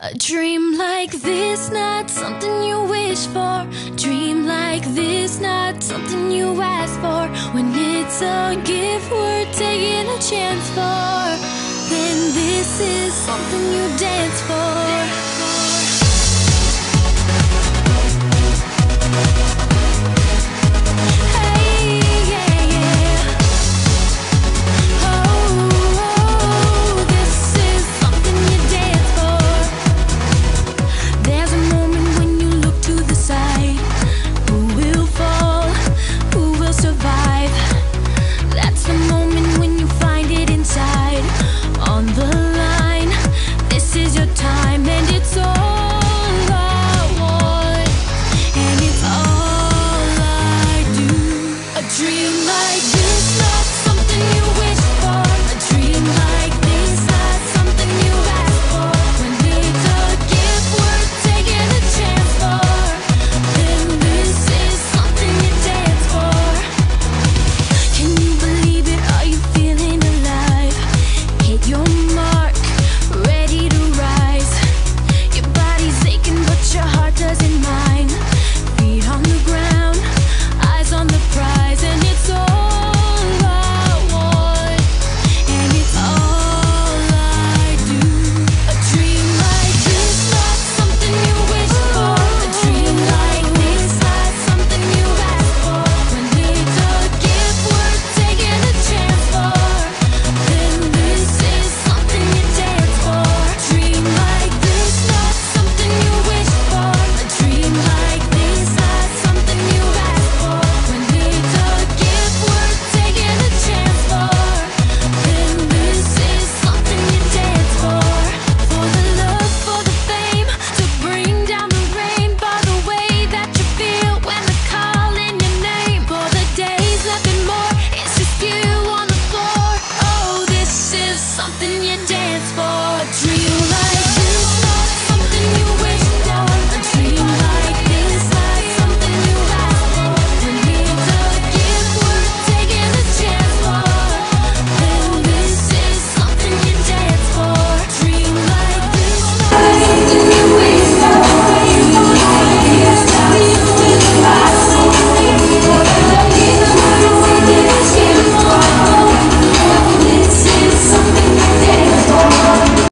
A dream like this, not something you wish for. Dream like this, not something you ask for. When it's a gift we're taking a chance for, then this is something you dance for.